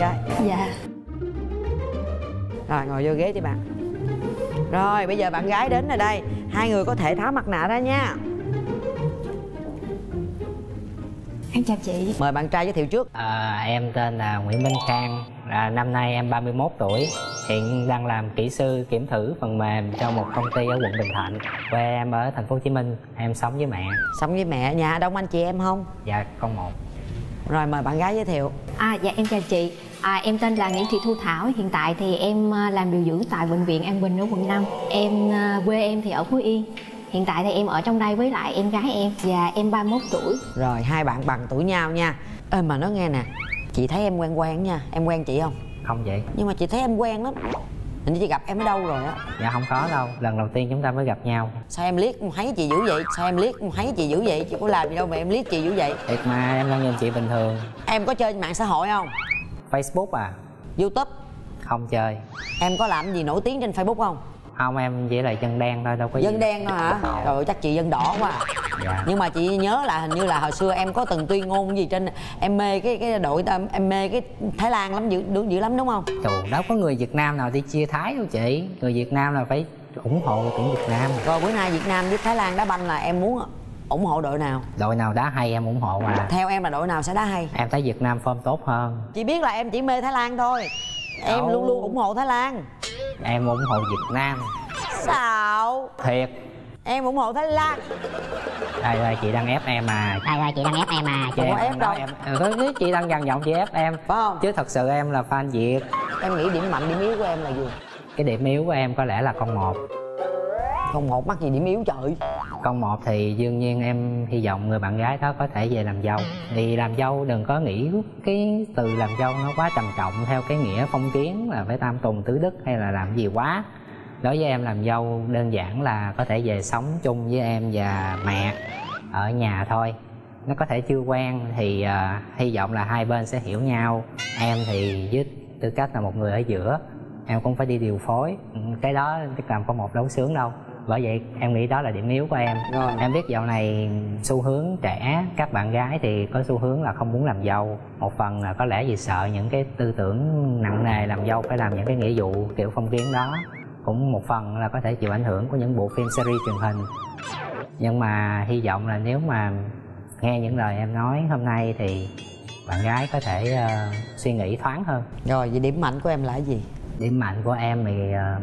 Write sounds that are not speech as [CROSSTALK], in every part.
gái dạ. Rồi ngồi vô ghế đi bạn. Rồi bây giờ bạn gái đến rồi đây. Hai người có thể tháo mặt nạ ra nha. Em chào chị. Mời bạn trai giới thiệu trước. À, em tên là Nguyễn Minh Khang, à, năm nay em 31 tuổi, hiện đang làm kỹ sư kiểm thử phần mềm cho một công ty ở quận Bình Thạnh. Quê em ở thành phố Hồ Chí Minh, em sống với mẹ, sống với mẹ. Nhà đông anh chị em không? Dạ con một. Rồi mời bạn gái giới thiệu. À dạ em chào chị. À, em tên là Nguyễn Thị Thu Thảo. Hiện tại thì em à, làm điều dưỡng tại bệnh viện An Bình ở quận 5 em à, quê em thì ở Phú Yên. Hiện tại thì em ở trong đây với lại em gái em. Và em 31 tuổi. Rồi hai bạn bằng tuổi nhau nha. Ê mà nói nghe nè. Chị thấy em quen quen nha. Em quen chị không? Không vậy? nhưng mà chị thấy em quen lắm hình như chị gặp em ở đâu rồi á Dạ không có đâu, lần đầu tiên chúng ta mới gặp nhau. sao em liếc thấy chị dữ vậy sao em liếc thấy chị dữ vậy chị có làm gì đâu mà em liếc chị dữ vậy Thiệt mà em đang nhìn chị bình thường. em có chơi mạng xã hội không Facebook à? youtube Không chơi. em có làm gì nổi tiếng trên facebook không Không em chỉ là dân đen thôi, đâu có dân gì. đen thôi hả trời ơi, chắc chị dân đỏ quá à. Dạ. nhưng mà chị nhớ là hình như là hồi xưa em có từng tuyên ngôn gì trên em mê cái cái đội em, mê cái thái lan lắm dữ dữ, dữ lắm đúng không Trời, đâu có người Việt Nam nào đi chia thái đâu chị. Người Việt Nam là phải ủng hộ tuyển Việt Nam. rồi bữa nay việt nam với thái lan đá banh là em muốn ủng hộ đội nào Đội nào đá hay em ủng hộ mà. theo em là đội nào sẽ đá hay Em thấy Việt Nam form tốt hơn. chị biết là em chỉ mê thái lan thôi em Đâu. luôn luôn ủng hộ thái lan Em ủng hộ Việt Nam. sao Thiệt. Em ủng hộ thái lan. Đây ơi chị đang ép em à Đây rồi chị đang ép em à Chị Không ép đâu. em. ừ, có chị đang dằn giọng chị ép em. Phải không? Chứ thật sự em là fan việt. Em nghĩ điểm mạnh điểm yếu của em là gì? Cái điểm yếu của em có lẽ là con một. Con một mắc gì điểm yếu trời? Con một thì đương nhiên em hy vọng người bạn gái đó có thể về làm dâu. Thì làm dâu đừng có nghĩ cái từ làm dâu nó quá trầm trọng theo cái nghĩa phong kiến là phải tam tùng tứ đức hay là làm gì quá đối với em làm dâu đơn giản là có thể về sống chung với em và mẹ ở nhà thôi. Nó có thể chưa quen thì à, hy vọng là hai bên sẽ hiểu nhau. Em thì với tư cách là một người ở giữa em cũng phải đi điều phối. Ừ, cái đó tức làm không một đấu sướng đâu. Bởi vậy em nghĩ đó là điểm yếu của em. Rồi. em biết dạo này xu hướng trẻ các bạn gái thì có xu hướng là không muốn làm dâu. Một phần là có lẽ vì sợ những cái tư tưởng nặng nề làm dâu phải làm những cái nghĩa vụ kiểu phong kiến đó cũng một phần là có thể chịu ảnh hưởng của những bộ phim series truyền hình. Nhưng mà hy vọng là nếu mà nghe những lời em nói hôm nay thì bạn gái có thể ờ, suy nghĩ thoáng hơn. Rồi vậy điểm mạnh của em là gì? Điểm mạnh của em thì ờ,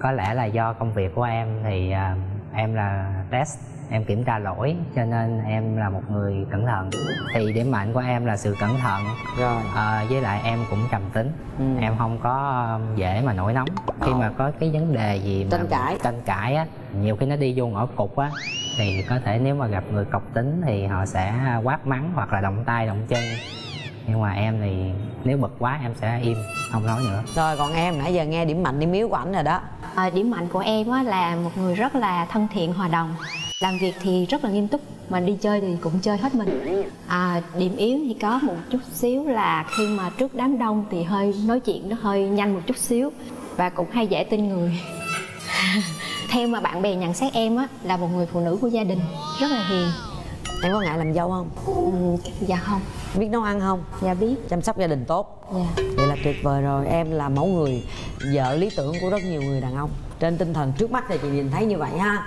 có lẽ là do công việc của em thì ờ, em là test em kiểm tra lỗi cho nên em là một người cẩn thận. Thì điểm mạnh của em là sự cẩn thận. Rồi. Ờ, với lại em cũng trầm tính. Ừ. em không có um, dễ mà nổi nóng. Khi mà có cái vấn đề gì mà Tranh cãi. tranh cãi á nhiều khi nó đi vô ngõ cụt á thì có thể nếu mà gặp người cọc tính thì họ sẽ quát mắng hoặc là động tay động chân. Nhưng mà em thì nếu bực quá em sẽ im không nói nữa. Rồi còn em nãy giờ nghe điểm mạnh điểm yếu của ảnh rồi đó. À, điểm mạnh của em á, là một người rất là thân thiện hòa đồng làm việc thì rất là nghiêm túc mà đi chơi thì cũng chơi hết mình. À, điểm yếu thì có một chút xíu là khi mà trước đám đông thì hơi nói chuyện nó hơi nhanh một chút xíu và cũng hay dễ tin người. [LAUGHS] Theo mà bạn bè nhận xét em á là một người phụ nữ của gia đình rất là hiền. Em có ngại làm dâu không? Ừ, dạ không. Biết nấu ăn không? Dạ biết. Chăm sóc gia đình tốt. Dạ. Vậy là tuyệt vời rồi. Em là mẫu người vợ lý tưởng của rất nhiều người đàn ông. Trên tinh thần trước mắt thì chị nhìn thấy như vậy ha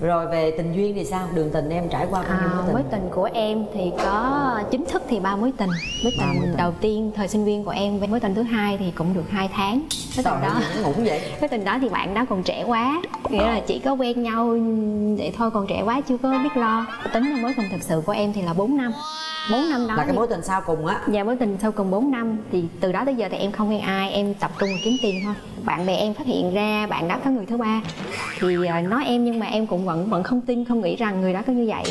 rồi về tình duyên thì sao? Đường tình em trải qua bao nhiêu À, mối tình? mối tình của em thì có chính thức thì ba mối tình. Mối tình mối tình. đầu tiên thời sinh viên của em với mối tình thứ hai thì cũng được hai tháng. Mối tình đó. ngủ vậy? [LAUGHS] Mối tình đó thì bạn đó còn trẻ quá. Nghĩa là chỉ có quen nhau vậy thôi còn trẻ quá chưa có biết lo. Tính là mối tình thực sự của em thì là 4 năm 4 năm đó là cái mối tình sau cùng á. Dạ mối tình sau cùng 4 năm. Thì từ đó tới giờ thì em không quen ai em tập trung vào kiếm tiền thôi. Bạn bè em phát hiện ra bạn đó có người thứ ba. Thì à, nói em nhưng mà em cũng vẫn vẫn không tin không nghĩ rằng người đó có như vậy.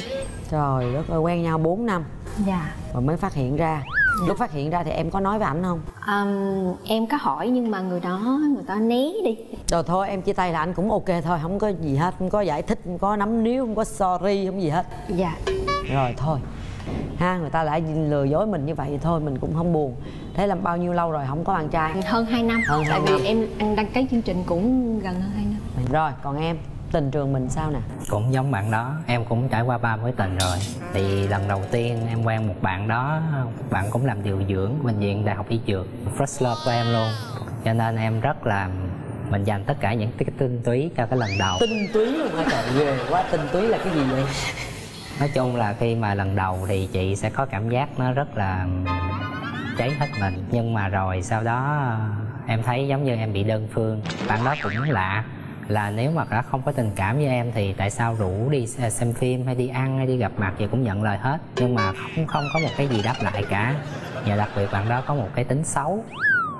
Trời đất ơi quen nhau 4 năm. Dạ. Rồi mới phát hiện ra. Lúc phát hiện ra thì em có nói với ảnh không? Ừm, em có hỏi nhưng mà người đó người ta né đi. Rồi thôi em chia tay là anh cũng ok thôi không có gì hết. Không có giải thích không có nắm níu không có sorry không gì hết. Dạ. Rồi thôi ha người ta đã lừa dối mình như vậy thì thôi mình cũng không buồn. Thế là bao nhiêu lâu rồi không có bạn trai? Hơn 2 năm. Hơn tại hai vì năm. em anh đăng ký chương trình cũng gần hơn 2 năm. Rồi còn em tình trường mình sao nè? Cũng giống bạn đó em cũng trải qua ba mối tình rồi. Thì lần đầu tiên em quen một bạn đó bạn cũng làm điều dưỡng bệnh viện đại học y dược first love của em luôn. Cho nên em rất là mình dành tất cả những cái tinh túy cho cái lần đầu. Tinh túy luôn hả trời? Ghê quá tinh túy là cái gì vậy nói chung là khi mà lần đầu thì chị sẽ có cảm giác nó rất là cháy hết mình. Nhưng mà rồi sau đó ờ, em thấy giống như em bị đơn phương. Bạn đó cũng lạ là nếu mà đã không có tình cảm với em thì tại sao rủ đi ờ, xem phim hay đi ăn hay đi gặp mặt thì cũng nhận lời hết. Nhưng mà cũng không có một cái gì đáp lại cả. Và đặc biệt bạn đó có một cái tính xấu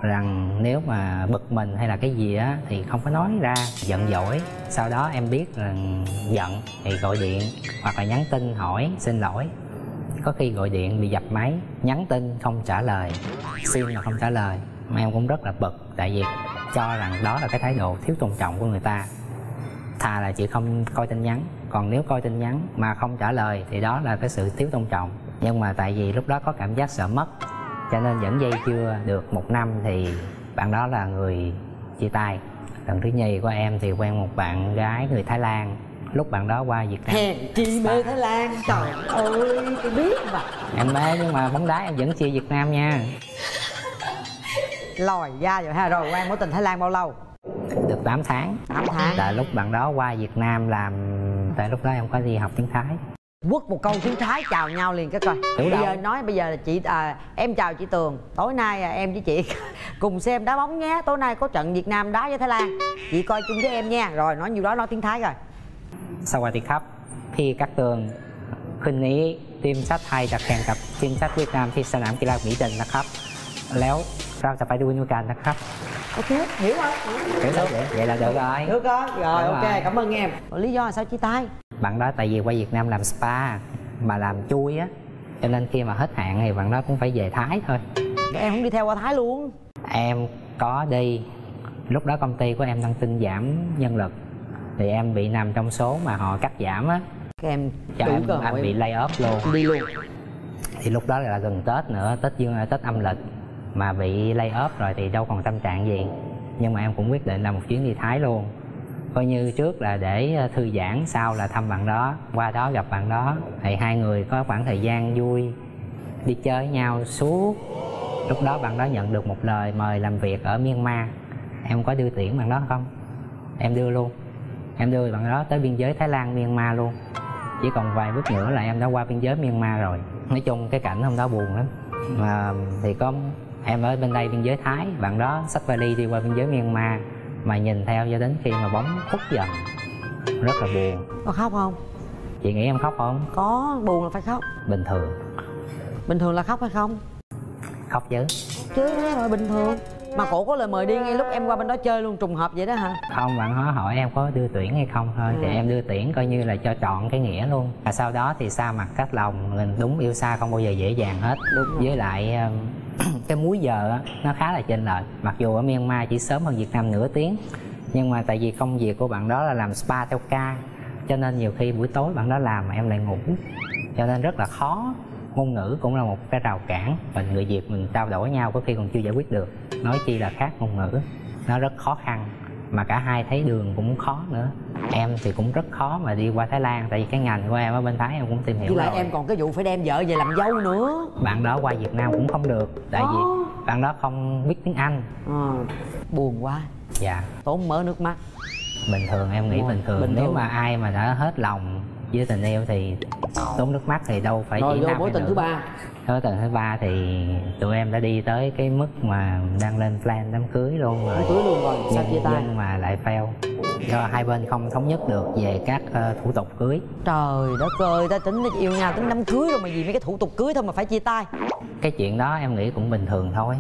rằng nếu mà bực mình hay là cái gì á, thì không có nói ra, giận dỗi. Sau đó em biết là giận thì gọi điện hoặc là nhắn tin hỏi, xin lỗi. Có khi gọi điện bị dập máy, nhắn tin không trả lời, xin là không trả lời. Mà em cũng rất là bực, tại vì cho rằng đó là cái thái độ thiếu tôn trọng của người ta. Thà là chị không coi tin nhắn, còn nếu coi tin nhắn mà không trả lời thì đó là cái sự thiếu tôn trọng. Nhưng mà tại vì lúc đó có cảm giác sợ mất cho nên dẫn dây chưa được một năm thì bạn đó là người chia tay. Lần thứ nhì của em thì quen một bạn gái người thái lan. Lúc bạn đó qua việt nam. Hèn chi mê thái lan? Trời ơi tôi biết mà. Em mê nhưng mà bóng đá em vẫn chia việt nam nha. Lòi ra rồi ha. Rồi quen mối tình thái lan bao lâu? Được 8 tháng. 8 tháng. Tại lúc bạn đó qua việt nam làm tại lúc đó em có đi học tiếng thái quất một câu tiếng thái chào nhau liền cái coi Hiểu bây đâu. giờ nói bây giờ là chị à, em chào chị tường tối nay à, em với chị [LAUGHS] cùng xem đá bóng nhé tối nay có trận việt nam đá với thái lan chị coi chung với em nha rồi nói nhiều đó nói tiếng thái rồi สวัสดีครับ พี่กักเตืองคืนนี้ทีมชาติไทยจะแข่งกับทีมชาติเวียดนามที่สนามกีฬาหมีเด่นนะครับ แล้วเราจะไปดูด้วยกันนะครับ ok hiểu rồi Hiểu đâu vậy? Vậy là được rồi được rồi rồi Đúng ok rồi. cảm ơn em Rồi lý do là sao chia tay Bạn đó tại vì qua Việt Nam làm spa mà làm chui á cho nên khi mà hết hạn thì bạn đó cũng phải về Thái thôi. Em không đi theo qua thái luôn. Em có đi. Lúc đó công ty của em đang tin giảm nhân lực thì em bị nằm trong số mà họ cắt giảm á. Các em cho em, cơ em bị lay off luôn. đi luôn. Thì lúc đó là gần tết nữa tết dương tết âm lịch mà bị lay off rồi thì đâu còn tâm trạng gì. Nhưng mà em cũng quyết định là một chuyến đi thái luôn coi như trước là để ờ, thư giãn, sau là thăm bạn đó, qua đó gặp bạn đó. Thì hai người có khoảng thời gian vui, đi chơi với nhau suốt. Lúc đó bạn đó nhận được một lời mời làm việc ở Myanmar. Em có đưa tiễn bạn đó không? Em đưa luôn. Em đưa bạn đó tới biên giới Thái Lan, Myanmar luôn. Chỉ còn vài bước nữa là em đã qua biên giới Myanmar rồi. Nói chung cái cảnh hôm đó buồn lắm. Mà thì có, em ở bên đây biên giới Thái, bạn đó xách vali đi qua biên giới Myanmar mà nhìn theo cho đến khi mà bóng khuất dần. Rất là buồn. Có khóc không? Chị nghĩ em khóc không? Có buồn là phải khóc. Bình thường. Bình thường là khóc hay không? Khóc chứ. Chứ thế rồi bình thường. Mà cổ có lời mời đi ngay lúc em qua bên đó chơi luôn trùng hợp vậy đó hả? Không bạn hỏi hỏi em có đưa tuyển hay không thôi. Thì Ừ. em đưa tuyển coi như là cho chọn cái nghĩa luôn. Và sau đó thì xa mặt cách lòng mình đúng yêu xa không bao giờ dễ dàng hết. Đúng với lại um, cái múi giờ á, nó khá là chênh lệch. Mặc dù ở Myanmar chỉ sớm hơn Việt Nam nửa tiếng nhưng mà tại vì công việc của bạn đó là làm spa theo ca cho nên nhiều khi buổi tối bạn đó làm mà em lại ngủ. Cho nên rất là khó. Ngôn ngữ cũng là một cái rào cản và người việt mình trao đổi nhau có khi còn chưa giải quyết được. Nói chi là khác ngôn ngữ nó rất khó khăn mà cả hai thấy đường cũng khó nữa. Em thì cũng rất khó mà đi qua thái lan tại vì cái ngành của em ở bên thái em cũng tìm hiểu với lại rồi. em còn cái vụ phải đem vợ về làm dâu nữa. Bạn đó qua việt nam cũng không được tại vì Ồ. bạn đó không biết tiếng anh. Ờ, buồn quá. Dạ. Tốn mớ nước mắt. Bình thường em nghĩ bình thường. Bình nếu thường. mà ai mà đã hết lòng với tình yêu thì tốn nước mắt thì đâu phải rồi chỉ vô nam mối tình thứ ba. Mối tình thứ ba thì tụi em đã đi tới cái mức mà đang lên plan đám cưới luôn rồi. Đám cưới luôn rồi, sao chia tay? nhưng mà lại fail. Do hai bên không thống nhất được về các ờ, thủ tục cưới. Trời đất ơi ta tính yêu nhau tính đám cưới rồi mà vì mấy cái thủ tục cưới thôi mà phải chia tay. Cái chuyện đó em nghĩ cũng bình thường thôi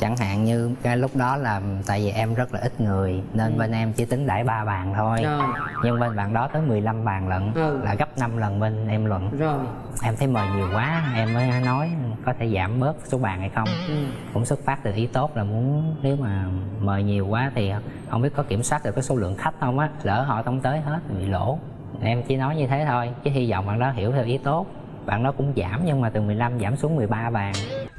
chẳng hạn như cái lúc đó là tại vì em rất là ít người nên bên em chỉ tính đãi ba bàn thôi Ừ. Rồi. nhưng bên bạn đó tới 15 bàn lận Ừ. là gấp 5 lần bên em luận rồi em thấy mời nhiều quá em mới nói có thể giảm bớt số bàn hay không ừ. cũng xuất phát từ ý tốt là muốn nếu mà mời nhiều quá thì không biết có kiểm soát được cái số lượng khách không á lỡ họ không tới hết thì bị lỗ em chỉ nói như thế thôi chứ hy vọng bạn đó hiểu theo ý tốt bạn đó cũng giảm nhưng mà từ 15 giảm xuống 13 bàn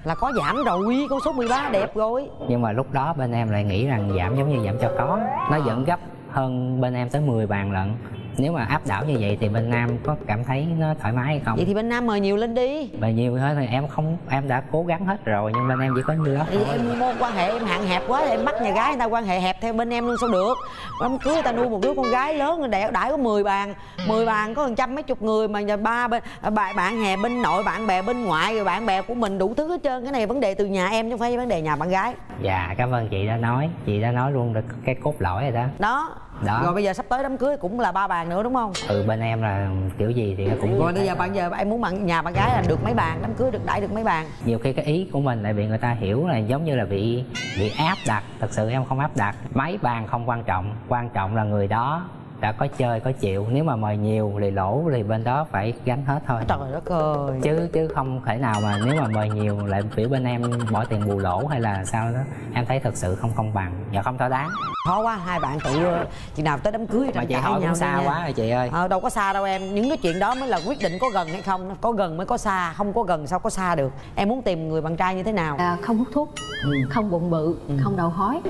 là có giảm rồi con số 13 đẹp rồi. Nhưng mà lúc đó bên em lại nghĩ rằng giảm giống như giảm cho có. Nó vẫn gấp hơn bên em tới 10 bàn lận nếu mà áp đảo như vậy thì bên nam có cảm thấy nó thoải mái hay không? Vậy thì bên nam mời nhiều lên đi. Mà nhiều hơn thì em không em đã cố gắng hết rồi nhưng bên em chỉ có như đó thì em môn quan hệ em hạn hẹp quá em bắt nhà gái người ta quan hệ hẹp theo bên em luôn sao được? Đám cưới người ta nuôi một đứa con gái lớn đẻ đãi có 10 bàn. 10 bàn có trăm mấy chục người mà giờ ba bên bạn bạn hè bên nội bạn bè bên ngoại rồi bạn bè của mình đủ thứ hết trơn. Cái này vấn đề từ nhà em chứ không phải vấn đề nhà bạn gái. Dạ cảm ơn chị đã nói. Chị đã nói luôn được cái cốt lõi rồi đó. Đó Đó. rồi bây giờ sắp tới đám cưới cũng là ba bàn nữa đúng không? Ừ bên em là kiểu gì thì cũng rồi bây giờ bạn giờ em muốn bạn nhà bạn gái là được mấy bàn đám cưới được đãi được mấy bàn? Nhiều khi cái ý của mình lại bị người ta hiểu là giống như là bị bị áp đặt. Thật sự em không áp đặt. Mấy bàn không quan trọng quan trọng là người đó đã có chơi có chịu. Nếu mà mời nhiều thì lỗ thì bên đó phải gánh hết thôi. Trời đất ơi. Chứ chứ không thể nào mà nếu mà mời nhiều lại biểu bên em bỏ tiền bù lỗ hay là sao đó em thấy thật sự không công bằng và không thỏa đáng. Khó quá hai bạn tự chừng nào tới đám cưới mà chị hỏi nhau cũng xa quá rồi chị ơi. Ờ, đâu có xa đâu em. Những cái chuyện đó mới là quyết định có gần hay không. Có gần mới có xa không có gần sao có xa được. Em muốn tìm người bạn trai như thế nào? À, không hút thuốc Ừ. không bụng bự không đầu hói.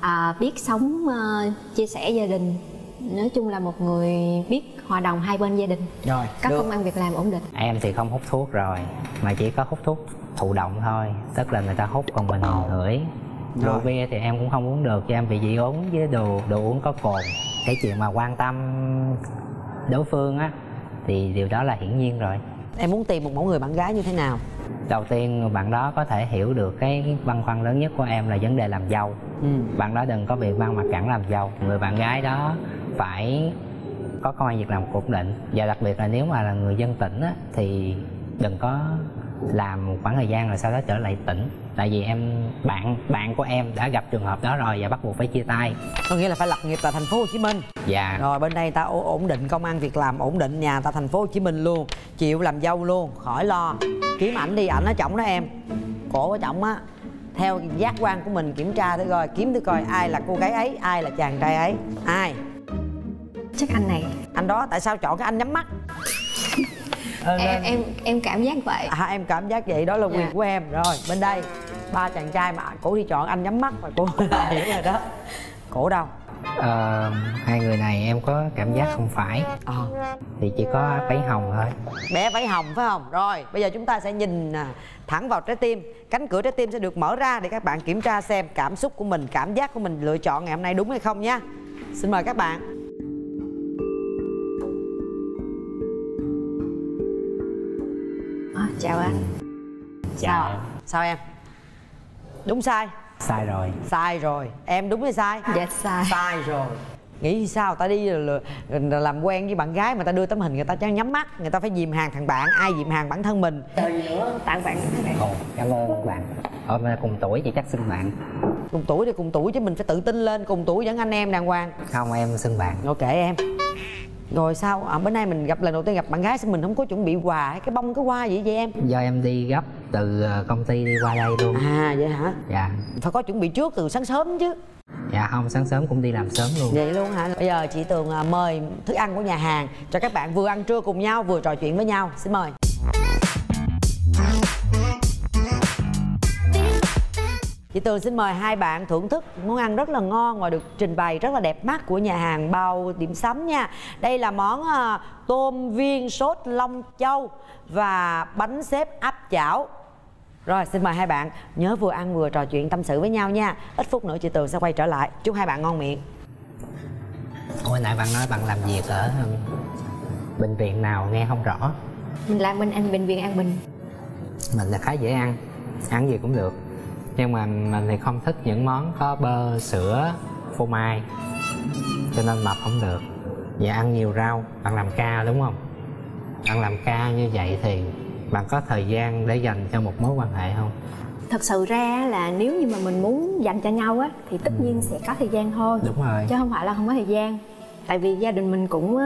À, biết sống ờ, chia sẻ gia đình nói chung là một người biết hòa đồng hai bên gia đình. Rồi có được. công ăn việc làm ổn định. Em thì không hút thuốc rồi mà chỉ có hút thuốc thụ động thôi tức là người ta hút còn mình ngửi rượu bia thì em cũng không uống được cho em bị dị ứng với đồ đồ uống có cồn. Cái chuyện mà quan tâm đối phương á thì điều đó là hiển nhiên rồi. Em muốn tìm một mẫu người bạn gái như thế nào? Đầu tiên bạn đó có thể hiểu được cái băn khoăn lớn nhất của em là vấn đề làm dâu. Ừ. bạn đó đừng có bị ban mặc cảm làm dâu. Người bạn gái đó phải có công an việc làm ổn định. Và đặc biệt là nếu mà là người dân tỉnh á, thì đừng có làm một khoảng thời gian rồi sau đó trở lại tỉnh. Tại vì em bạn bạn của em đã gặp trường hợp đó rồi và bắt buộc phải chia tay. Có nghĩa là phải lập nghiệp tại thành phố Hồ Chí Minh. Và rồi bên đây ta ổn định công ăn việc làm ổn định nhà ta thành phố Hồ Chí Minh luôn. Chịu làm dâu luôn khỏi lo. Kiếm ảnh đi ảnh ở trọng đó em. Cổ ở trọng á theo giác quan của mình kiểm tra thử coi kiếm thử coi ai là cô gái ấy ai là chàng trai ấy. Ai chắc anh này. Anh đó tại sao chọn cái anh nhắm mắt? Em em em cảm giác vậy. À, em cảm giác vậy đó là quyền Dạ. của em. Rồi bên đây ba chàng trai mà cổ đi chọn anh nhắm mắt mà cô là hiểu rồi đó. Cổ đâu? Ờ, hai người này em có cảm giác không phải. Ờ. Thì chỉ có váy hồng thôi. Bé váy hồng phải không? Rồi bây giờ chúng ta sẽ nhìn à, thẳng vào trái tim. Cánh cửa trái tim sẽ được mở ra để các bạn kiểm tra xem cảm xúc của mình cảm giác của mình lựa chọn ngày hôm nay đúng hay không nhé xin mời các bạn chào anh. Chào em. sao em? Đúng sai. Sai rồi. Sai rồi. Em đúng hay sai? Dạ sai. Sai rồi. Nghĩ sao? Ta đi là- là làm quen với bạn gái mà ta đưa tấm hình người ta cho nhắm mắt người ta phải dìm hàng thằng bạn ai dìm hàng bản thân mình? Tặng bạn Ồ, cảm ơn các bạn. Mà cùng tuổi thì chắc xưng bạn. Cùng tuổi thì cùng tuổi chứ mình phải tự tin lên cùng tuổi vẫn anh em đàng hoàng. Không em xưng bạn. Ok em rồi sao? À, bữa nay mình gặp lần đầu tiên gặp bạn gái sao mình không có chuẩn bị quà hay cái bông cái hoa gì vậy em? Do em đi gấp từ ờ, công ty đi qua đây luôn. À vậy hả? Dạ. Phải có chuẩn bị trước từ sáng sớm chứ. Dạ không sáng sớm cũng đi làm sớm luôn. Vậy luôn hả? Bây giờ chị tường à, mời thức ăn của nhà hàng cho các bạn vừa ăn trưa cùng nhau vừa trò chuyện với nhau. Xin mời Chị Tường xin mời hai bạn thưởng thức món ăn rất là ngon và được trình bày rất là đẹp mắt của nhà hàng bao điểm sắm nha. Đây là món à, tôm viên sốt long châu và bánh xếp áp chảo. Rồi xin mời hai bạn nhớ vừa ăn vừa trò chuyện tâm sự với nhau nha. Ít phút nữa chị Tường sẽ quay trở lại. Chúc hai bạn ngon miệng. hồi nãy bạn nói bạn làm việc ở ừm, bệnh viện nào nghe không rõ mình làm bên anh bệnh viện an bình mình là khá dễ ăn ăn gì cũng được nhưng mà mình thì không thích những món có bơ sữa phô mai. Cho nên mập không được. Và ăn nhiều rau bạn làm ca đúng không? Bạn làm ca như vậy thì bạn có thời gian để dành cho một mối quan hệ không? Thật sự ra là nếu như mà mình muốn dành cho nhau á thì tất nhiên sẽ có thời gian thôi. Đúng rồi. Chứ không phải là không có thời gian. Tại vì gia đình mình cũng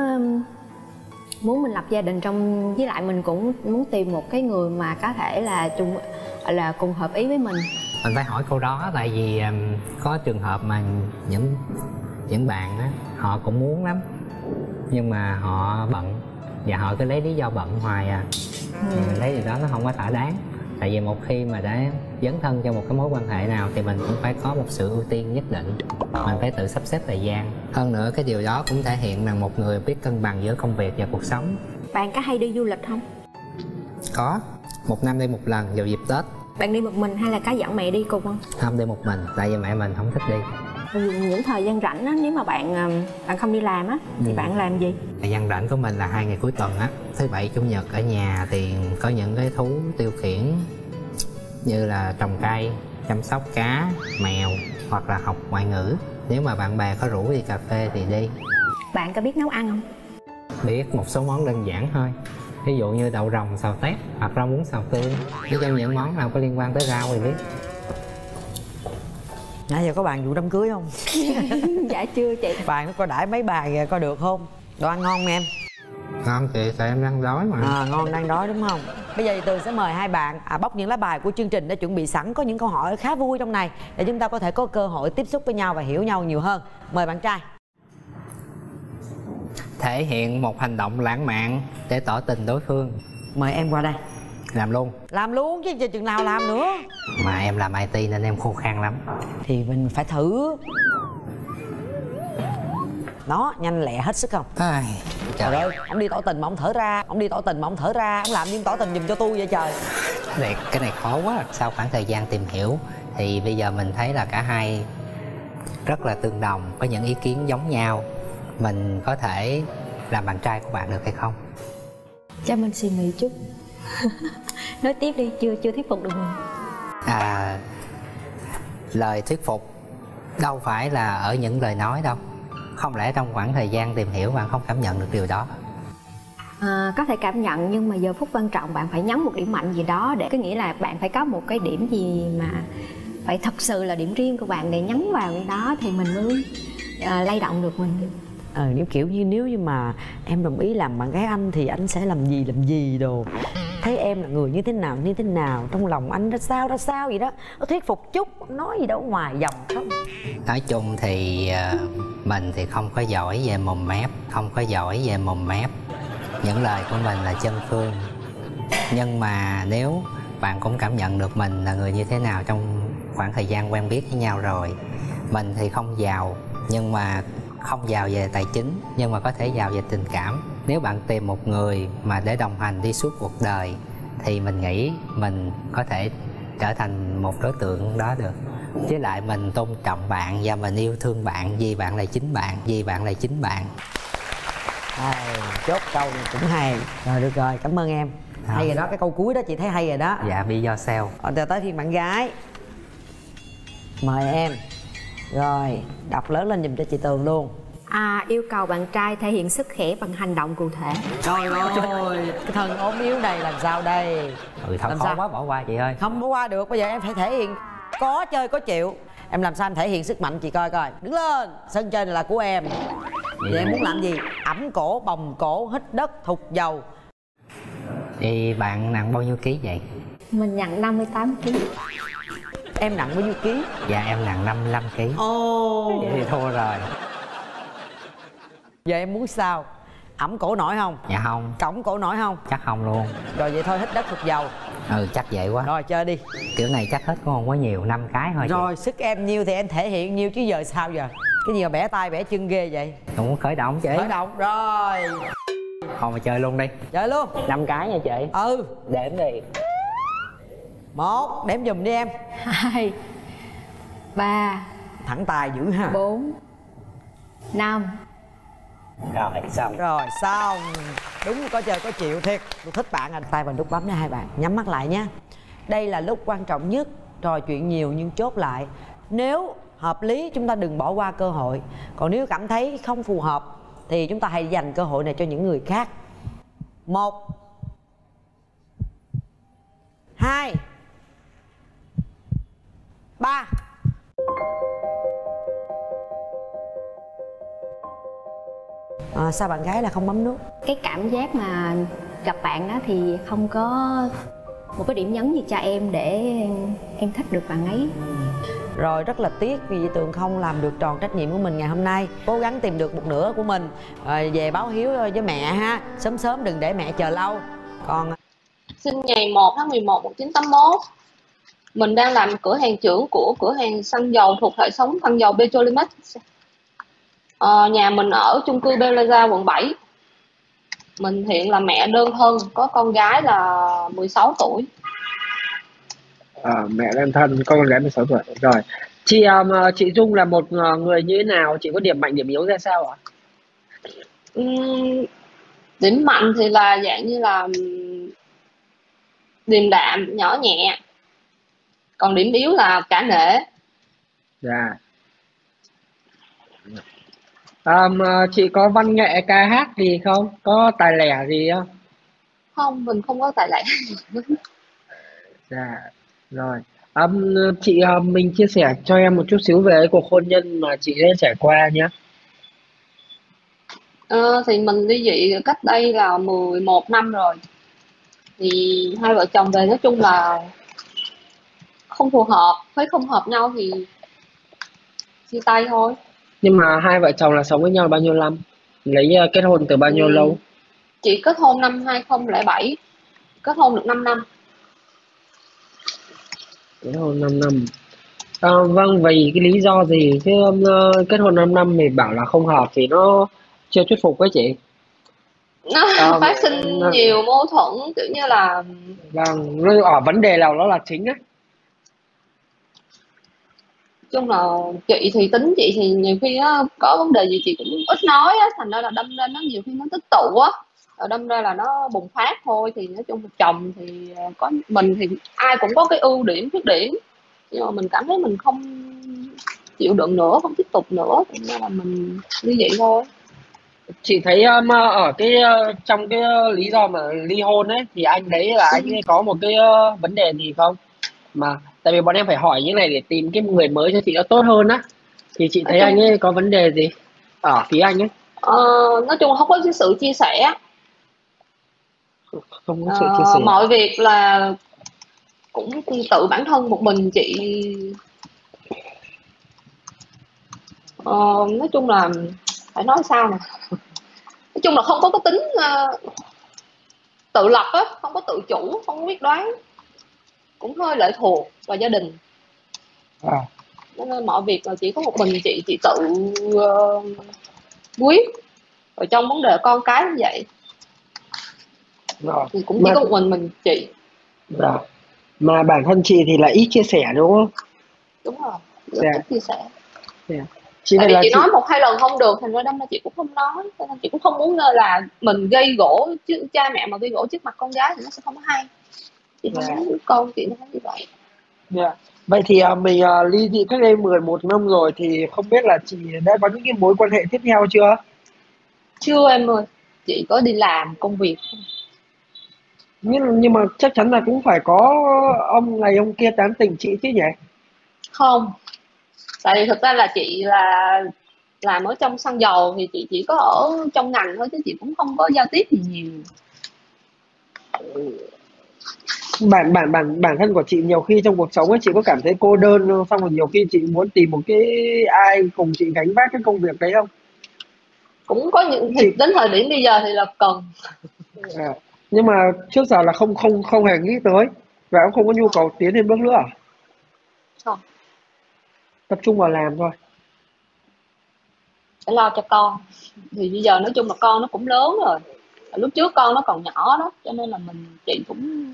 muốn mình lập gia đình trong với lại mình cũng muốn tìm một cái người mà có thể là chung là cùng hợp ý với mình mình phải hỏi câu đó tại vì có trường hợp mà những những bạn á họ cũng muốn lắm nhưng mà họ bận và họ cứ lấy lý do bận hoài à. Thì mình thấy điều đó nó không có thỏa đáng tại vì một khi mà đã dấn thân cho một cái mối quan hệ nào thì mình cũng phải có một sự ưu tiên nhất định. Mình phải tự sắp xếp thời gian. Hơn nữa cái điều đó cũng thể hiện rằng một người biết cân bằng giữa công việc và cuộc sống. Bạn có hay đi du lịch không? Có một năm đi một lần vào dịp tết bạn đi một mình hay là có dẫn mẹ đi cùng không? Không đi một mình tại vì mẹ mình không thích đi. Ừ, những thời gian rảnh á nếu mà bạn à, bạn không đi làm á thì Ừ. bạn làm gì? Thời gian rảnh của mình là hai ngày cuối tuần á. Thứ bảy chủ nhật ở nhà thì có những cái thú tiêu khiển như là trồng cây chăm sóc cá mèo hoặc là học ngoại ngữ. Nếu mà bạn bè có rủ đi cà phê thì đi. Bạn có biết nấu ăn không? Biết một số món đơn giản thôi ví dụ như đậu rồng xào tép hoặc rau muống xào tương. Nói chung những món nào có liên quan tới rau thì biết. Nãy giờ có bàn vụ đám cưới không? [LAUGHS] Dạ chưa chị. Bàn nó coi đãi mấy bàn kìa coi được không? Đồ ăn ngon không em. Ngon chị tại em đang đói mà. À, ngon đang đói đúng không? Bây giờ thì tường sẽ mời hai bạn à, bóc những lá bài của chương trình đã chuẩn bị sẵn có những câu hỏi khá vui trong này để chúng ta có thể có cơ hội tiếp xúc với nhau và hiểu nhau nhiều hơn. Mời bạn trai thể hiện một hành động lãng mạn để tỏ tình đối phương. Mời em qua đây. Làm luôn. Làm luôn chứ chừng nào làm nữa? Mà em làm IT nên em khô khan lắm. Thì mình phải thử. Đó nhanh lẹ hết sức không? Ai, trời. Ơi ông đi tỏ tình mà ông thở ra ông đi tỏ tình mà ông thở ra. Ông làm như ông tỏ tình giùm cho tôi vậy trời. Cái này, cái này khó quá. Sau khoảng thời gian tìm hiểu thì bây giờ mình thấy là cả hai rất là tương đồng có những ý kiến giống nhau mình có thể làm bạn trai của bạn được hay không? Cho mình suy nghĩ chút. [LAUGHS] Nói tiếp đi chưa chưa thuyết phục được mình. À lời thuyết phục đâu phải là ở những lời nói đâu. Không lẽ trong khoảng thời gian tìm hiểu bạn không cảm nhận được điều đó? À, có thể cảm nhận nhưng mà giờ phút quan trọng bạn phải nhấn một điểm mạnh gì đó để có nghĩa là bạn phải có một cái điểm gì mà phải thật sự là điểm riêng của bạn để nhấn vào cái đó thì mình mới à, lay động được mình ờ nếu kiểu như nếu như mà em đồng ý làm bạn gái anh thì anh sẽ làm gì làm gì đồ? Thấy em là người như thế nào, như thế nào? Trong lòng anh ra sao ra sao vậy đó? Nó thuyết phục chút nói gì đâu, ngoài dòng không. Nói chung thì ờ, mình thì không có giỏi về mồm mép, không có giỏi về mồm mép. Những lời của mình là chân phương. Nhưng mà nếu bạn cũng cảm nhận được mình là người như thế nào trong khoảng thời gian quen biết với nhau rồi, mình thì không giàu. Nhưng mà không giàu về tài chính nhưng mà có thể giàu về tình cảm. Nếu bạn tìm một người mà để đồng hành đi suốt cuộc đời thì mình nghĩ mình có thể trở thành một đối tượng đó được. Với lại mình tôn trọng bạn và mình yêu thương bạn vì bạn là chính bạn vì bạn là chính bạn. Ai, chốt câu này cũng hay. Rồi được rồi cảm ơn em. À. hay rồi đó cái câu cuối đó chị thấy hay rồi đó. Dạ be yourself. Rồi tới phiên bạn gái. Mời em Rồi đọc lớn lên giùm cho chị Tường luôn. À yêu cầu bạn trai thể hiện sức khỏe bằng hành động cụ thể. Trời ơi Cái thân ốm yếu này làm sao đây? Ừ thôi Làm khó sao? quá bỏ qua chị ơi. Không bỏ qua được Bây giờ em phải thể hiện. Có chơi có chịu. Em làm sao em thể hiện sức mạnh chị coi coi. Đứng lên Sân chơi này là của em. Vậy em muốn làm gì? Ẩm cổ, bồng cổ, hít đất, thục dầu. Thì bạn nặng bao nhiêu ký vậy? Mình nhận 58 kg Em nặng bao nhiêu ký? Dạ em nặng 55 ký. Ồ. Vậy thì thua rồi. Giờ em muốn sao? Ẩm cổ nổi không? Dạ không. Cổng cổ nổi không? Chắc không luôn. Rồi vậy thôi hít đất thục dầu. Ừ chắc vậy quá. Rồi chơi đi. Kiểu này chắc hết cũng không có nhiều năm cái thôi Rồi sức em nhiêu thì em thể hiện nhiêu chứ giờ sao giờ? Cái gì mà bẻ tay bẻ chân ghê vậy? Chị cũng khởi động chị. Khởi động rồi. Thôi mà chơi luôn đi. Chơi luôn. Năm cái nha chị. Ừ. Đếm đi Một Đếm giùm đi em. Hai ba Thẳng tài dữ ha. bốn năm. Rồi xong. Rồi xong. Đúng có chơi có chịu thiệt. Tôi thích bạn à. Tay vào nút bấm nha hai bạn. Nhắm mắt lại nha. Đây là lúc quan trọng nhất. Trò chuyện nhiều nhưng chốt lại. Nếu hợp lý chúng ta đừng bỏ qua cơ hội. Còn nếu cảm thấy không phù hợp Thì chúng ta hãy dành cơ hội này cho những người khác. Một Hai Ba. À, Sao bạn gái là không bấm nút? Cái cảm giác mà gặp bạn đó thì không có một cái điểm nhấn gì cho em để em thích được bạn ấy. Rồi rất là tiếc vì Tường không làm được tròn trách nhiệm của mình ngày hôm nay. Cố gắng tìm được một nửa của mình. Rồi Về báo hiếu với mẹ ha. Sớm sớm đừng để mẹ chờ lâu. Còn sinh ngày 1 tháng 11 1981 mình đang làm cửa hàng trưởng của cửa hàng xăng dầu thuộc hệ thống xăng dầu Petrolimex ờ, nhà mình ở chung cư Belaza quận 7 mình hiện là mẹ đơn thân có con gái là 16 tuổi. À, mẹ đơn thân có con gái 16 tuổi. Rồi chị um, chị Dung là một ờ, người như thế nào? Chị có điểm mạnh điểm yếu ra sao ạ? Ừm, điểm mạnh thì là dạng như là điềm đạm nhỏ nhẹ còn điểm yếu là cả nể. Dạ. Um, chị có văn nghệ ca hát gì không? Có tài lẻ gì không? Không mình không có tài lẻ. [LAUGHS] Dạ rồi. Um, chị um, mình chia sẻ cho em một chút xíu về cuộc hôn nhân mà chị đã trải qua nhé Ờ, thì mình ly dị cách đây là 11 năm rồi. Thì hai vợ chồng về nói chung là không phù hợp thấy không hợp nhau thì chia tay thôi. Nhưng mà hai vợ chồng là sống với nhau bao nhiêu năm? Lấy uh, kết hôn từ bao nhiêu Ừ. lâu? Chị kết hôn năm 2007 kết hôn được 5 năm. Kết hôn 5 năm. À, vâng vì cái lý do gì? Chứ um, kết hôn 5 năm thì bảo là không hợp thì nó chưa thuyết phục với chị. Nó Ờ, phát sinh nó- nhiều mâu thuẫn kiểu như là vâng ở vấn đề nào đó là chính á chung là chị thì tính chị thì nhiều khi á, có vấn đề gì chị cũng ít nói á thành ra là đâm ra nó nhiều khi nó tích tụ á. Rồi đâm ra là nó bùng phát thôi thì nói chung là chồng thì ờ, có mình thì ai cũng có cái ưu điểm khuyết điểm. Nhưng mà mình cảm thấy mình không chịu đựng nữa không tiếp tục nữa cho nên là mình như vậy thôi. Chị thấy um, ở cái uh, trong cái uh, lý do mà ly hôn ấy thì anh đấy là anh ấy có một cái uh, vấn đề gì không? Mà tại vì bọn em phải hỏi những này để tìm cái người mới cho chị nó tốt hơn á. Thì chị thấy Ok. anh ấy có vấn đề gì? Ở phía anh ấy. Ờ, nói chung không có cái sự chia sẻ không có sự Ờ, chia sẻ. mọi việc là cũng tự bản thân một mình chị. Ờ, nói chung là phải nói sao nè nói chung là không có cái tính ờ, tự lập á không có tự chủ không có quyết đoán cũng hơi lệ thuộc vào gia đình. À, nên mọi việc là chỉ có một mình chị chị tự ờ, quyết. Rồi trong vấn đề con cái như vậy rồi. thì cũng chỉ Mà- có một mình mình chị. Dạ. mà bản thân chị thì lại ít chia sẻ đúng không? Đúng rồi rất Dạ. thích chia sẻ. Chị tại vì là chị chị nói một hai lần không được thành ra đâm ra chị cũng không nói. Cho nên chị cũng không muốn là mình gây gỗ chứ cha mẹ mà gây gỗ trước mặt con gái thì nó sẽ không có hay chị không Dạ. muốn con chị nó thấy như vậy Dạ. Vậy thì à, mình à, ly dị cách đây 11 năm rồi thì không biết là chị đã có những cái mối quan hệ tiếp theo chưa? chưa em ơi chị có đi làm công việc. Nhưng nhưng mà chắc chắn là cũng phải có ông này ông kia tán tỉnh chị chứ nhỉ? không tại vì thực ra là chị là làm ở trong xăng dầu thì chị chỉ có ở trong ngành thôi chứ chị cũng không có giao tiếp gì nhiều Bản bản bản bản thân của chị nhiều khi trong cuộc sống ấy chị có cảm thấy cô đơn không? Xong rồi nhiều khi chị muốn tìm một cái ai cùng chị gánh vác cái công việc đấy không? cũng có những thì đến thời điểm bây giờ thì là cần À. Nhưng mà trước giờ là không không không hề nghĩ tới và cũng không có nhu cầu tiến thêm bước nữa à? không Tập trung vào làm thôi. phải lo cho con thì bây giờ nói chung là con nó cũng lớn rồi lúc trước con nó còn nhỏ đó cho nên là mình chị cũng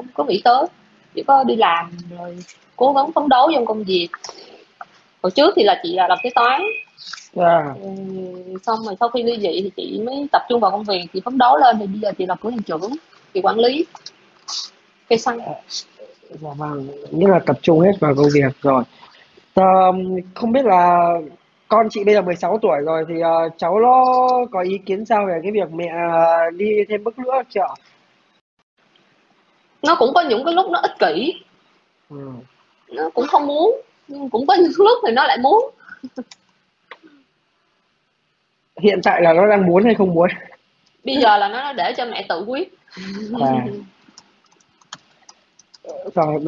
không có nghĩ tới chỉ có đi làm rồi cố gắng phấn đấu trong công việc hồi trước thì là chị là làm kế toán À. Ừ, xong rồi sau khi ly dị thì chị mới tập trung vào công việc chị phấn đấu lên thì bây giờ chị là cửa hàng trưởng chị quản lý cây xăng Dạ vâng, nghĩa là tập trung hết vào công việc rồi. Ờ, không biết là con chị bây giờ 16 tuổi rồi thì ờ, cháu nó có ý kiến sao về cái việc mẹ ờ, đi thêm bước nữa chưa? Nó cũng có những cái lúc nó ích kỷ Ừ. nó cũng không muốn nhưng cũng có những lúc thì nó lại muốn Hiện tại là nó đang muốn hay không muốn? bây giờ là nó để cho mẹ tự quyết À. Rồi,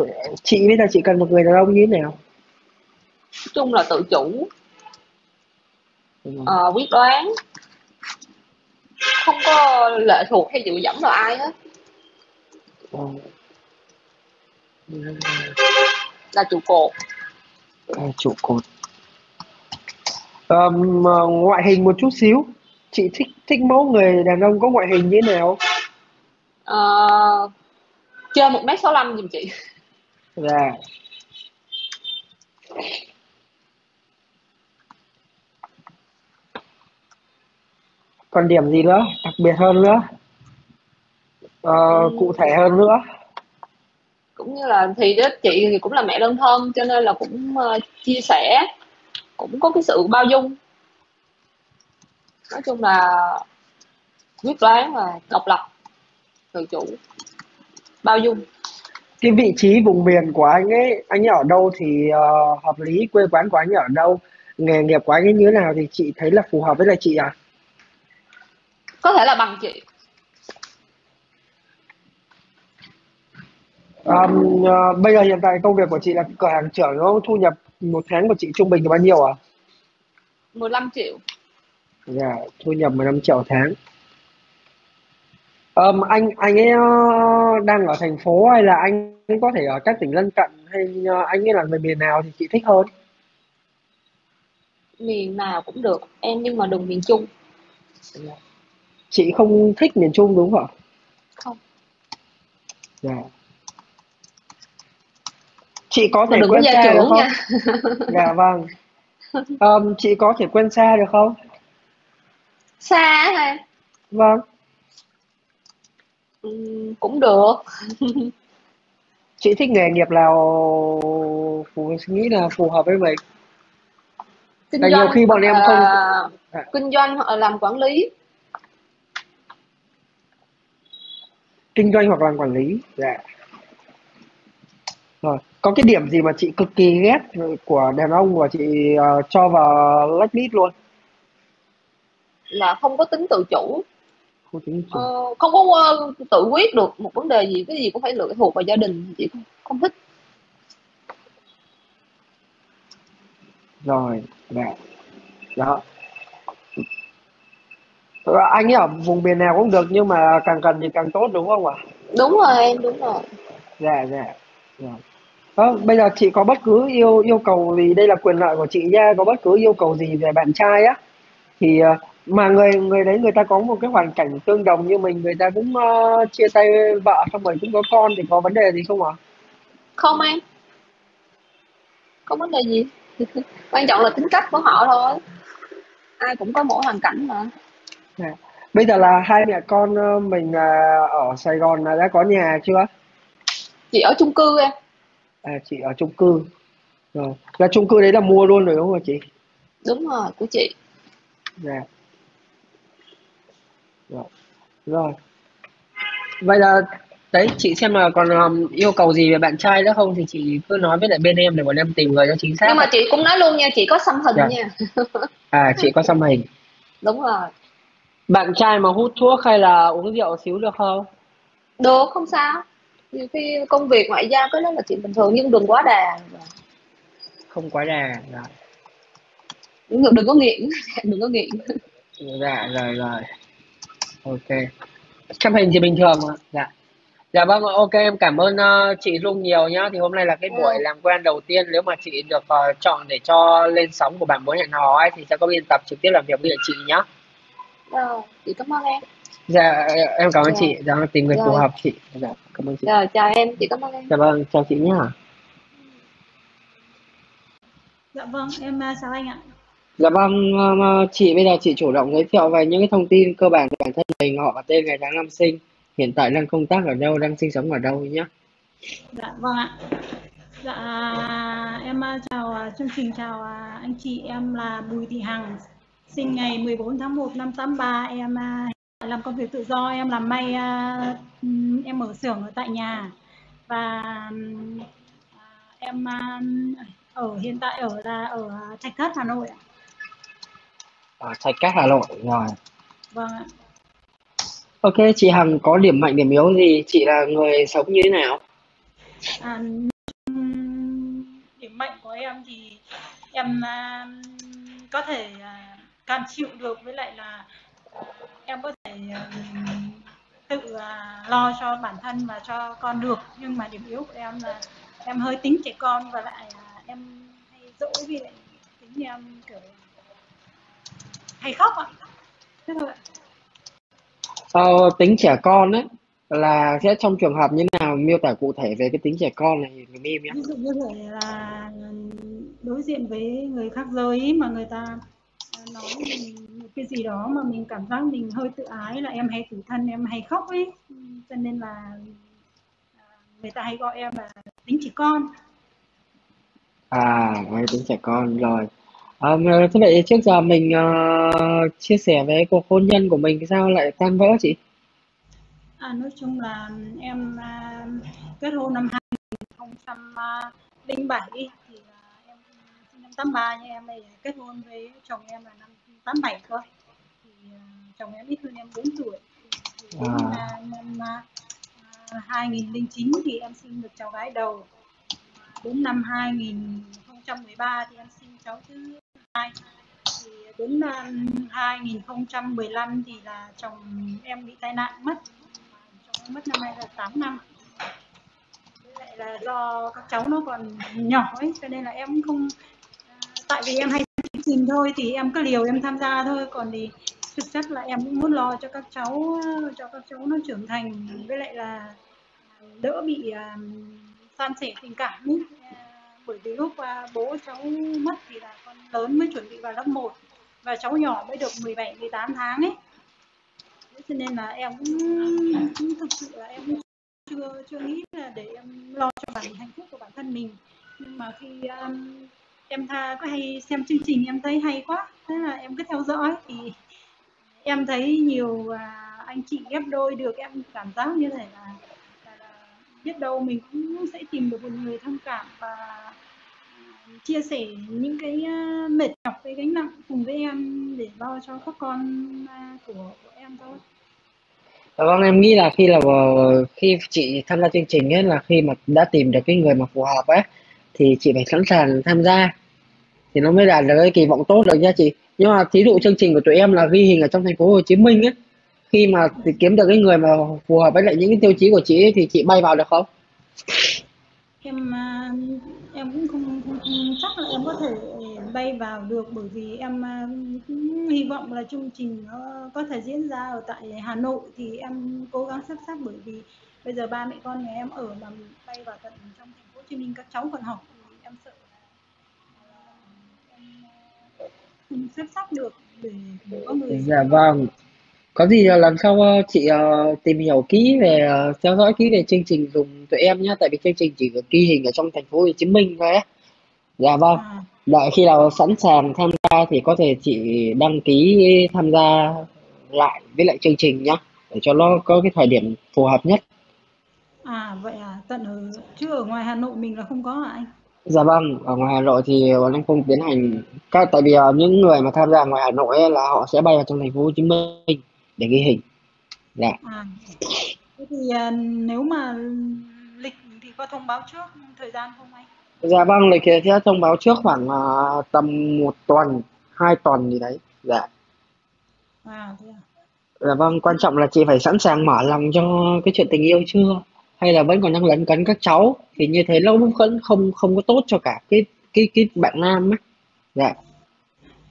chị bây giờ chị cần một người đàn ông như thế nào? nói chung là tự chủ ờ, quyết đoán không có lệ thuộc hay dựa dẫm vào ai hết Ờ. là trụ cột. À, trụ cột. Ờ, ngoại hình một chút xíu. Chị thích thích mẫu người đàn ông có ngoại hình như thế nào? Ờ, trên một mét sáu giùm chị. Dạ. Còn điểm gì nữa? Đặc biệt hơn nữa Ờ, cụ thể hơn nữa. Cũng như là thì đó chị thì cũng là mẹ đơn thân cho nên là cũng ờ, chia sẻ cũng có cái sự bao dung. Nói chung là quyết đoán và độc lập tự chủ bao dung. Cái vị trí vùng miền của anh ấy anh ấy ở đâu thì ờ, hợp lý quê quán của anh ấy ở đâu nghề nghiệp của anh ấy như thế nào thì chị thấy là phù hợp với lại chị à? Có thể là bằng chị Ờm, ờ, bây giờ hiện tại công việc của chị là cửa hàng trưởng không? Thu nhập một tháng của chị trung bình là bao nhiêu à? 15 triệu Dạ, thu nhập 15 triệu tháng. Ờm, anh anh ấy ờ, đang ở thành phố hay là anh ấy có thể ở các tỉnh lân cận hay ờ, anh ấy là người miền nào thì chị thích hơn? miền nào cũng được em nhưng mà đừng miền Trung Chị không thích miền Trung đúng không ạ? không Dạ. Chị có mà thể đừng có quen gia xa được không? nha Dạ vâng. Ờm, chị có thể quen xa được không? xa ha Vâng. Ừm, cũng được Chị thích nghề nghiệp nào phù nghĩ là phù hợp với mình? kinh Tại nhiều doanh khi bọn em không À. kinh doanh hoặc là làm quản lý kinh doanh hoặc làm quản lý dạ rồi có cái điểm gì mà chị cực kỳ ghét của đàn ông và chị ờ, cho vào blacklist luôn? Là không có tính tự chủ. Không tính ờ, không có ờ, tự quyết được một vấn đề gì cái gì cũng phải lựa thuộc vào gia đình chị không, không thích. Rồi dạ đó. Ờ, anh ấy ở vùng miền nào cũng được nhưng mà càng cần thì càng tốt đúng không ạ? Đúng rồi em đúng rồi. Dạ dạ. Rồi Ờ, bây giờ chị có bất cứ yêu yêu cầu gì đây là quyền lợi của chị nha có bất cứ yêu cầu gì về bạn trai á thì ờ, mà người người đấy người ta có một cái hoàn cảnh tương đồng như mình người ta cũng ờ, chia tay vợ xong rồi cũng có con thì có vấn đề gì không ạ? Không em. Không vấn đề gì? [LAUGHS] Quan trọng là tính cách của họ thôi. Ai cũng có mỗi hoàn cảnh mà. Dạ. bây giờ là hai mẹ con ờ, mình ờ, ở Sài Gòn là đã có nhà chưa? Chị ở chung cư em à, chị ở chung cư. Rồi. Là chung cư đấy là mua luôn rồi đúng không chị? Đúng rồi của chị. Dạ. Rồi. Rồi. Vậy là đấy chị xem là còn um, yêu cầu gì về bạn trai nữa không? Thì chị cứ nói với lại bên em để bọn em tìm người cho chính xác. Nhưng mà chị cũng nói luôn nha chị có xăm hình Dạ. nha. À chị có xăm hình. Đúng rồi. Bạn trai mà hút thuốc hay là uống rượu xíu được không? Được không sao nhiều khi công việc ngoại giao cái đó là chuyện bình thường nhưng đừng quá đà. Không quá đà rồi. Đừng, đừng có nghiện [LAUGHS] đừng có nghiện. Dạ rồi rồi. Ok. Chăm hình thì bình thường mà dạ. Dạ vâng ok em cảm ơn ờ, chị Dung nhiều nhá. Thì hôm nay là cái Ừ. buổi làm quen đầu tiên. Nếu mà chị được ờ, chọn để cho lên sóng của bạn muốn hẹn hò ấy thì sẽ có biên tập trực tiếp làm việc với chị nhá. Rồi chị cảm ơn em dạ em cảm ơn Dạ. chị. Dạ. Tìm người phù Rồi. hợp chị. Dạ cảm ơn chị. Rồi chào em. Chị cảm ơn em. Dạ vâng chào chị nhá. Dạ vâng, em à, chào anh ạ. dạ vâng ờ, chị bây giờ chị chủ động giới thiệu về những cái thông tin cơ bản của bản thân mình. Họ và tên ngày tháng năm sinh. Hiện tại đang công tác ở đâu đang sinh sống ở đâu nhá. Dạ vâng ạ. Dạ em à, chào à, chương trình chào anh chị, em là Bùi Thị Hằng, sinh ngày 14 tháng 1 năm 83, em làm công việc tự do, em làm may à, em mở xưởng ở tại nhà và à, em à, ở hiện tại ở là ở à, Thạch Thất Hà Nội ạ. ở Thạch Cát Hà Nội rồi Vâng ạ. Ok, chị Hằng có điểm mạnh điểm yếu gì? Chị là người sống như thế nào? À, điểm mạnh của em thì em à, có thể à, cam chịu được với lại là à, em có tự à, lo cho bản thân và cho con được nhưng mà điểm yếu của em là em hơi tính trẻ con và lại à, em hay dỗi vì lại tính em kiểu hay khóc ạ Ờ, tính trẻ con ấy là sẽ trong trường hợp như nào miêu tả cụ thể về cái tính trẻ con này người em nhé. ví dụ như thể là đối diện với người khác giới mà người ta nói mình cái gì đó mà mình cảm giác mình hơi tự ái là em hay tủi thân em hay khóc ấy cho nên là à, người ta hay gọi em là tính trẻ con À, nói tính trẻ con rồi. Ờ, mà thế vậy trước giờ mình ờ, chia sẻ về cuộc hôn nhân của mình sao lại tan vỡ chị? à, nói chung là em à, kết hôn năm 2007 thì là em sinh năm 83 nhưng em này kết hôn với chồng em là năm 87 cơ thì à, chồng em ít hơn em 4 tuổi. Thì đến À. à, năm à, 2009 thì em sinh được cháu gái đầu. Đến năm 2013 thì em sinh cháu thứ hai. Thì đến năm 2015 thì là chồng em bị tai nạn mất. Chồng em mất năm nay là 8 năm. Lại là do các cháu nó còn nhỏ ấy cho nên là em không à, tại vì em hay trình thôi thì em cứ liều em tham gia thôi. Còn thì thực chất là em cũng muốn lo cho các cháu cho các cháu nó trưởng thành với lại là đỡ bị à, san sẻ tình cảm ấy. Bởi vì lúc à, bố cháu mất thì là con lớn mới chuẩn bị vào lớp 1 và cháu nhỏ mới được 17 18 tháng ấy. Cho nên là em cũng, cũng thực sự là em chưa chưa nghĩ là để em lo cho bản hạnh phúc của bản thân mình. Nhưng mà khi um, em tha có hay xem chương trình em thấy hay quá. Thế là em cứ theo dõi. Thì em thấy nhiều à, anh chị ghép đôi được em cảm giác như thế là, là, là biết đâu mình cũng sẽ tìm được một người thông cảm và chia sẻ những cái à, mệt nhọc cái gánh nặng cùng với em để lo cho các con của của em thôi. Dạ vâng, em nghĩ là khi là ờ, khi chị tham gia chương trình ấy là khi mà đã tìm được cái người mà phù hợp ấy thì chị phải sẵn sàng tham gia thì nó mới đạt được cái kỳ vọng tốt được nha chị. Nhưng mà thí dụ chương trình của tụi em là ghi hình ở trong thành phố Hồ Chí Minh ấy khi mà kiếm được cái người mà phù hợp với lại những cái tiêu chí của chị ấy, thì chị bay vào được không? em à, em cũng không, không, không chắc là em có thể bay vào được bởi vì em à, cũng hy vọng là chương trình nó có thể diễn ra ở tại Hà Nội thì em cố gắng sắp xếp bởi vì bây giờ ba mẹ con nhà em ở mà bay vào tận trong thành phố Hồ Chí Minh các cháu còn học xếp sắp được để có người Dạ vâng. Có gì là lần sau ờ, chị ờ, tìm hiểu kỹ về ờ, theo dõi kỹ về chương trình dùng tụi em nhé tại vì chương trình chỉ được ghi hình ở trong thành phố Hồ Chí Minh thôi á. Dạ vâng. à, Đợi khi nào sẵn sàng tham gia thì có thể chị đăng ký tham gia lại với lại chương trình nhé để cho nó có cái thời điểm phù hợp nhất. à vậy à tận ở chứ ở ngoài Hà Nội mình là không có hả anh Dạ vâng, ở ngoài Hà Nội thì bọn em không tiến hành các tại vì ờ, những người mà tham gia ngoài Hà Nội ấy, là họ sẽ bay vào trong thành phố Hồ Chí Minh để ghi hình. Dạ. À, thế thì à, nếu mà lịch thì có thông báo trước thời gian không anh? Dạ vâng, lịch thì sẽ thông báo trước khoảng ờ, tầm một tuần, hai tuần gì đấy. Dạ. À, thế à? Dạ vâng, quan trọng là chị phải sẵn sàng mở lòng cho cái chuyện tình yêu chưa? Hay là vẫn còn đang lấn cấn các cháu? Thì như thế nó cũng không không không có tốt cho cả cái cái cái bạn nam ấy. Dạ.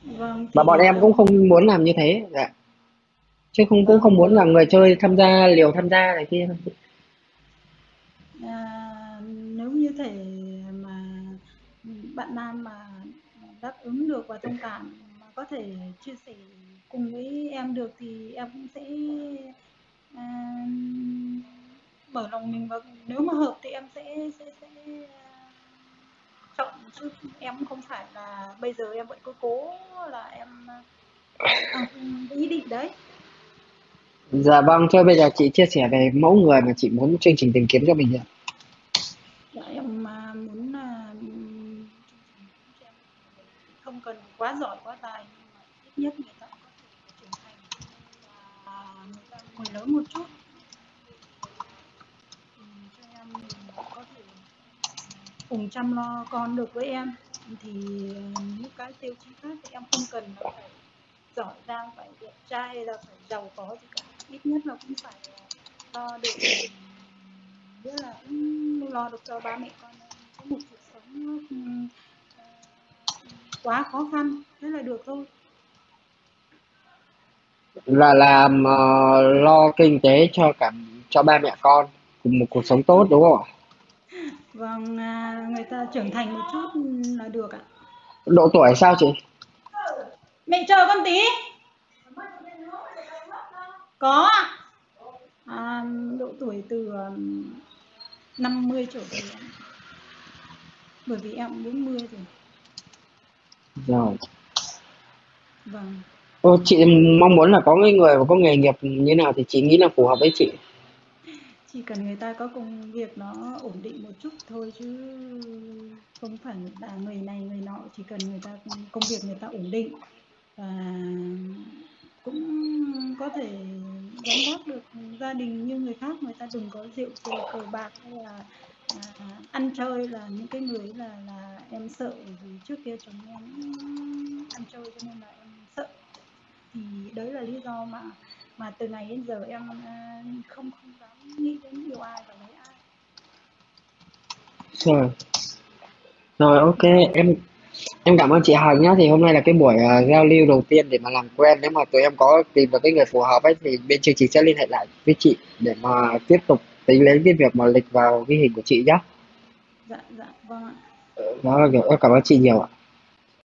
Vâng, Và thì bọn em cũng không muốn làm như thế. Dạ. Chứ không cũng không muốn là người chơi tham gia liều tham gia này kia. à, nếu như thể mà bạn nam mà đáp ứng được và thông cảm mà có thể chia sẻ cùng với em được thì em cũng sẽ à, mở lòng mình và nếu mà hợp thì em sẽ sẽ sẽ à, chọn chứ em không phải là bây giờ em vẫn cứ cố là em à, à, cái ý định đấy Dạ vâng, thôi bây giờ chị chia sẻ về mẫu người mà chị muốn chương trình tìm kiếm cho mình ạ. Dạ, em à, muốn là em không cần quá giỏi quá tài nhưng mà ít nhất người ta có thể trưởng thành và người ta lớn một chút thì cho em mình có thể cùng chăm lo con được với em. Thì ờ, những cái tiêu chí khác thì em không cần là phải giỏi giang phải đẹp trai hay là phải giàu có gì cả. Ít nhất là cũng phải lo được ờ, nghĩa là cũng lo được cho ba mẹ con có một cuộc sống ờ, quá khó khăn thế là được thôi. Là làm uh, lo kinh tế cho cả cho ba mẹ con cùng một cuộc sống tốt đúng không ạ? Vâng à, người ta trưởng thành một chút là được ạ. Độ tuổi sao chị? Mẹ chờ con tí. Có ạ. À, độ tuổi từ um, 50 trở về. Bởi vì em cũng 40 rồi. Rồi. Vâng. Ô, chị mong muốn là có người mà có nghề nghiệp như nào thì chị nghĩ là phù hợp với chị chỉ cần người ta có công việc nó ổn định một chút thôi chứ không phải là người này người nọ. Chỉ cần người ta công việc người ta ổn định và cũng có thể gắn góp được gia đình như người khác. Người ta đừng có rượu chè cờ bạc hay là à, ăn chơi là những cái người là là em sợ. Vì trước kia chồng em ăn chơi cho nên là em sợ. Thì đấy là lý do mà mà từ ngày đến giờ em à, không không dám nghĩ đến yêu ai và lấy ai. Rồi. Rồi ok em em cảm ơn chị Hằng nhá. Thì hôm nay là cái buổi ờ, giao lưu đầu tiên để mà làm quen. Nếu mà tụi em có tìm được cái người phù hợp ấy thì bên chương trình sẽ liên hệ lại với chị để mà tiếp tục tính đến cái việc mà lịch vào ghi hình của chị nhá. Dạ dạ vâng ạ. Đó là kiểu em cảm ơn chị nhiều ạ